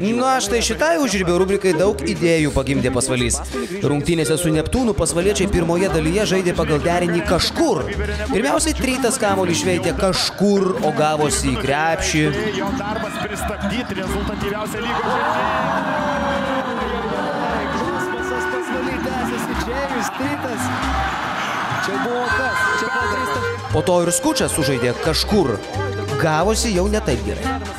Na, štai šitai užribio rubrikai daug idėjų pagimdė pasvalys. Rungtynėse su Neptūnu pasvaliečiai pirmoje dalyje žaidė pagal derinį kažkur. Pirmiausiai Trytas kamuolį šveitė kažkur, o gavosi į krepšį. Jo darbas pristabdyti rezultatyviausią lygos Tritas. Čia buvo kas? Čia buvo Tristas. Po to ir Skučas sužaidė kažkur. Gavosi jau ne taip gerai.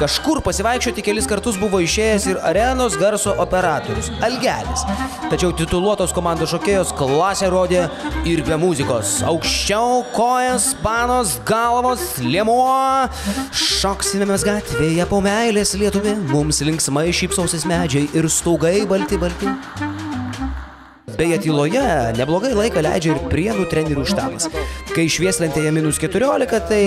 Kažkur pasivaikščioti kelis kartus buvo išėjęs ir arenos garso operatorius Algelis. Tačiau tituluotos komandos šokėjos klasę rodė ir be muzikos. Aukščiau kojas, panos, galvos, liemuo. Šoksime mes gatvėje po meilės lietumi. Mums linksmai šypsausis medžiai ir staugai balti balti. Beje, tyloje neblogai laiką leidžia ir prienų trenerių štabas. Kai švieslentėje minus 14, tai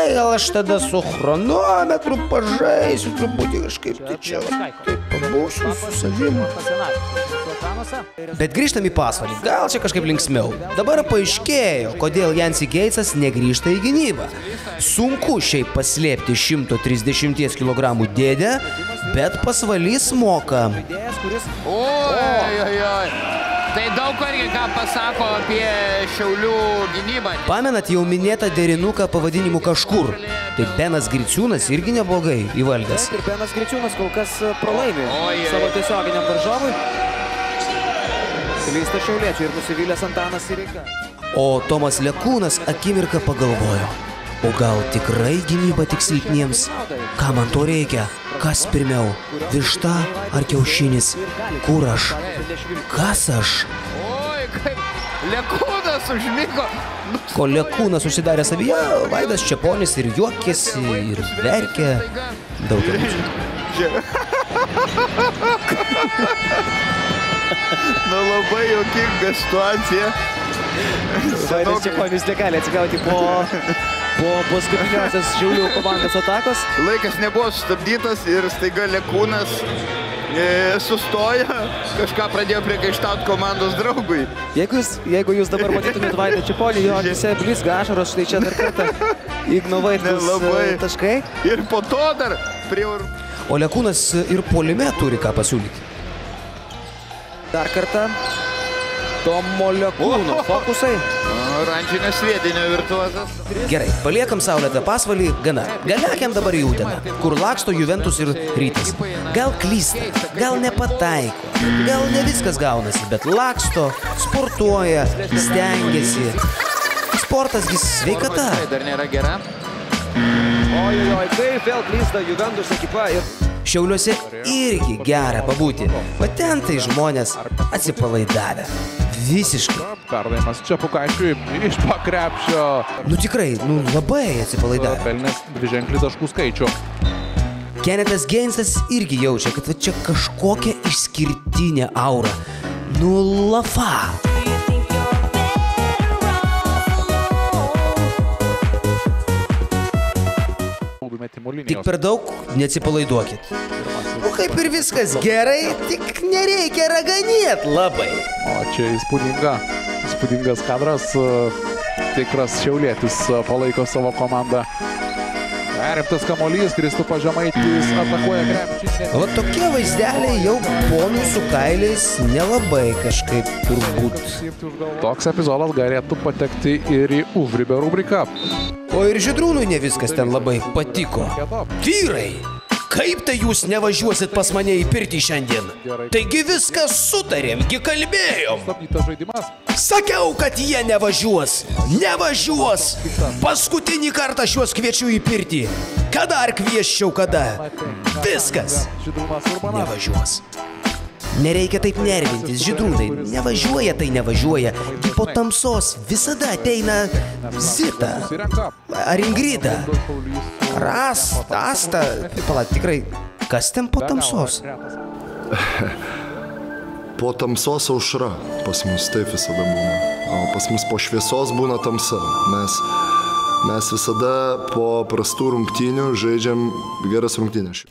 ai, gal aš tada su chronometru pažaisiu truputį kažkaip tai čia. Taip, pabūsiu su savimi. Bet grįžtam į pasvalį, gal čia kažkaip linksmiau. Dabar paaiškėjo, kodėl Jansi Geitsas negrįžta į gynybą. Sunku šiaip paslėpti 130 kg dėdę, bet pasvalys moka. Oi, oi, oi. Daug irgi ką pasako apie Šiaulių gynybą. Pamenat jau minėtą derinuką pavadinimu kažkur. Tai Benas Griciūnas irgi neblogai įvaldęs. Ir Benas Gričiūnas kol kas e, pralaimi Oi, savo tiesioginiam varžovui. Klysta šiauliečiai ir nusivylęs Antanas Sireika. O Tomas Lekūnas akimirką pagalvojo. O gal tikrai gynyba tik silpniems? Ką man to reikia? Kas pirmiau? Višta ar kiaušinis? Kur aš? Kas aš? Lekūnas užmygo. Kol Lekūnas užsidarė savyje, Vaidas Čiaponis ir juokėsi, ir verkė. Daug emocijų. Nu labai jokinga situacija. Vaidas Čeponis negali atsigauti po, po paskutiniosios Šiaulių komandos atakos. Laikas nebuvo sustabdytas ir staiga Lekūnas sustoja, kažką pradėjo priekaištauti komandos draugui. Jeigu jūs, jeigu jūs dabar matytumėt Vaidą Čiaponį, jo akise blizga ašaros, štai čia dar kartą Igno Vaitkus Nelabai. e, taškai. Ir po to dar prie... O Lekūnas ir polime turi ką pasiūlyti. Dar kartą Tomo Lekūno fokusai. Oranžinio sviedinio virtuozas. Gerai, paliekam saulėtą pasvalį, gana. Galekiam dabar į Uteną, kur laksto Juventus ir Rytas. Gal klysta, gal nepataiko, gal ne viskas gaunasi, bet laksto, sportuoja, stengiasi. Sportasgi sveikata. Dar nėra gera. Ojojoj, kaip vėl klysta Juventus ekipa ir Šiauliuose irgi gera pabūti. O ten tai žmonės atsipalaidavę. Visiškai. Perdavimas čia Pukaičiui iš pakrepšio. Nu tikrai, nu labai atsipalaidavę. Pelnės dviženklį taškų skaičių. Kenetas Geinsas irgi jaučia, kad va čia kažkokia išskirtinė aura. Nu, lafa. Tik per daug neatsipalaiduokit. O kaip ir viskas gerai, tik nereikia raganėt labai. O čia įspūdinga. Įspūdingas kadras. e, Tikras šiaulėtis e, palaiko savo komandą. Perimtas kamolys, Kristupas Žemaitis atakuoja krepšį. O tokie vaizdeliai jau ponų su kailiais nelabai kažkaip turbūt. Toks epizodas galėtų patekti ir į užribio rubriką. O ir žydrūnui ne viskas ten labai patiko. Vyrai, kaip tai jūs nevažiuosit pas mane į pirtį šiandien? Taigi viskas sutarėm, gi kalbėjom. Sakiau, kad jie nevažiuos. Nevažiuos. Paskutinį kartą aš juos kviečiu į pirtį. Kada ar kvieščiau kada? Viskas. Nevažiuos. Nereikia taip nervintis, žydrūnai. Nevažiuoja, tai nevažiuoja. Gi po tamsos visada ateina Zita. Ar Ingrida. Ar Asta. Asta. Pala, tikrai. Kas ten po tamsos? Po tamsos aušra pas mus taip visada būna. O pas mus po šviesos būna tamsa. Mes, mes visada po prastų rungtynių žaidžiam geras rungtynės.